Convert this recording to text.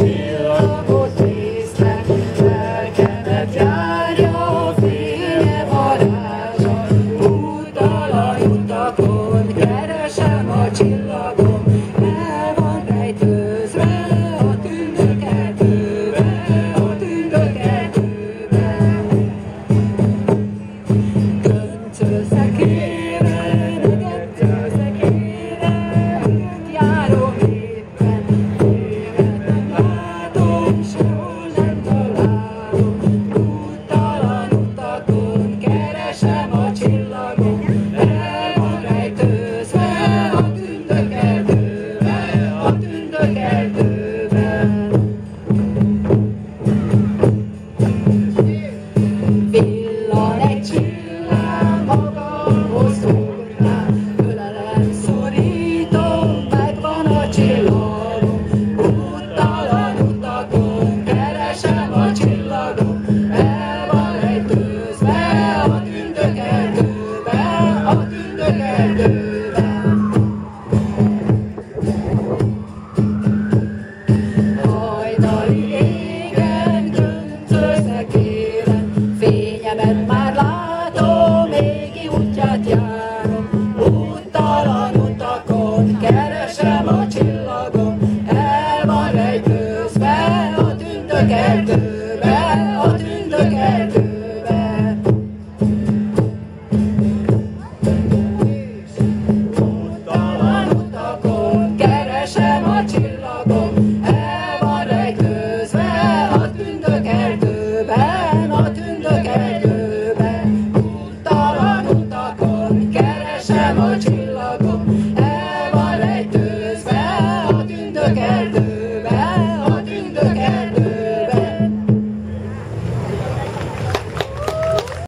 Yeah. sem a csillagom, el van rejtőzve a tündök erdőbe, a tündök erdőbe. Úttalan utakon keresem a csillagom, el van rejtőzve a tündök erdőben, a tündök erdőben. Úttalan utakon keresem a csillagom, look